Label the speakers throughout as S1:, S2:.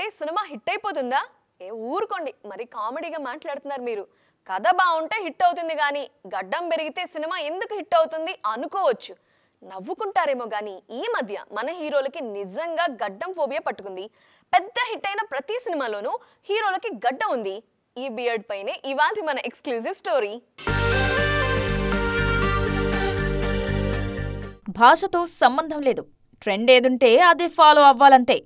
S1: అంటే cinema hit అయిపోతుందా? ఏ ఊరుకోండి. మరి కామెడీగా మాట్లాడుతున్నారు మీరు. కథ బాగుంటే హిట్ అవుతుంది కానీ గడ్డం పెరిగితే సినిమా ఎందుకు హిట్ అవుతుంది అనుకోవచ్చు. నవ్వుకుంటారేమో కానీ ఈ మధ్య మన హీరోలకి నిజంగా గడ్డం ఫోబియా పట్టుకుంది. పెద్ద హిట్ అయిన ప్రతి సినిమాలోనూ హీరోలకి గడ్డ ఉంది. ఈ బియర్డ్ పైనే ఇవాంటి మన ఎక్స్క్లూజివ్ స్టోరీ.
S2: భాషతో సంబంధం లేదు. ట్రెండ్ ఏదుంటే అదే ఫాలో అవ్వాలంతే.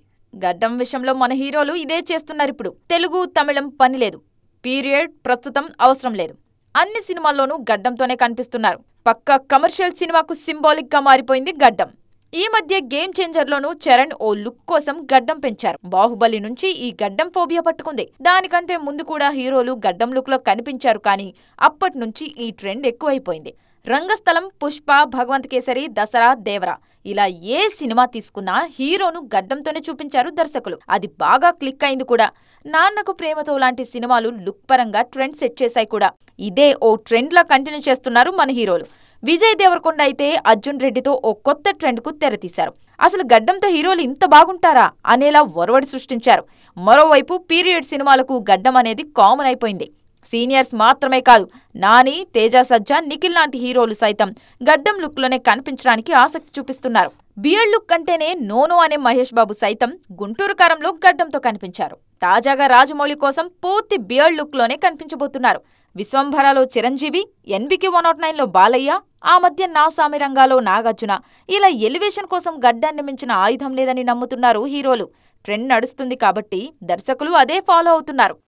S2: గడ్డం విషయంలో మన హీరోలు ఇదే చేస్తున్నారు ఇప్పుడు తెలుగు తమిళం పని లేదు. పీరియడ్ ప్రస్తుతం అవసరం లేదు. అన్ని సినిమాల్లోనూ గడ్డంతోనే కనిపిస్తున్నారు. పక్క కమర్షియల్ సినిమాకు సింబాలిక్గా మారిపోయింది గడ్డం. ఈ మధ్య గేమ్ చేంజర్లోనూ చరణ్ ఓ లుక్ కోసం గడ్డం పెంచారు. బాహుబలి నుంచి ఈ గడ్డం ఫోబియా పట్టుకుంది. దానికంటే ముందు కూడా హీరోలు గడ్డం లుక్లో కనిపించారు కానీ అప్పటి నుంచి ఈ ట్రెండ్ ఎక్కువైపోయింది. రంగస్థలం పుష్ప భగవంత్ కేసరి దసరా దేవరా. ఇలా ఏ సినిమా తీసుకున్నా హీరోను గడ్డంతోనే చూపించారు దర్శకులు. అది బాగా క్లిక్ అయింది కూడా. నాన్నకు ప్రేమతో లాంటి సినిమాలు లుక్ పరంగా ట్రెండ్ సెట్ చేశాయి కూడా. ఇదే ఓ ట్రెండ్ లా కంటిన్యూ చేస్తున్నారు మన హీరోలు. విజయ్ దేవరకొండ అయితే అర్జున్ రెడ్డితో ఓ కొత్త ట్రెండ్కు తెరతీశారు. అసలు గడ్డంతో హీరోలు ఇంత బాగుంటారా? అనేలా ఒరవడి సృష్టించారు. మరోవైపు పీరియడ్ సినిమాలకు గడ్డం అనేది కామన్ అయిపోయింది. సీనియర్స్ మాత్రమే కాదు నాని తేజ సజ్జా నిఖిల్ లాంటి హీరోలు సైతం గడ్డం లుక్లోనే కనిపించడానికి ఆసక్తి చూపిస్తున్నారు. బియర్డ్ లుక్ అంటేనే నోనో అనే మహేష్ బాబు సైతం గుంటూరు కారంలో గడ్డంతో కనిపించారు. తాజాగా రాజమౌళి కోసం పూర్తి బియర్డ్ లుక్లోనే కనిపించబోతున్నారు. విశ్వంభరాలో చిరంజీవి ఎన్బికి వన్ నాట్ నైన్లో బాలయ్య ఆ మధ్య నాసామి రంగాలో నాగార్జున ఇలా ఎలివేషన్ కోసం గడ్డాన్ని మించిన ఆయుధం లేదని నమ్ముతున్నారు హీరోలు. ట్రెండ్ నడుస్తుంది కాబట్టి దర్శకులు అదే ఫాలో అవుతున్నారు.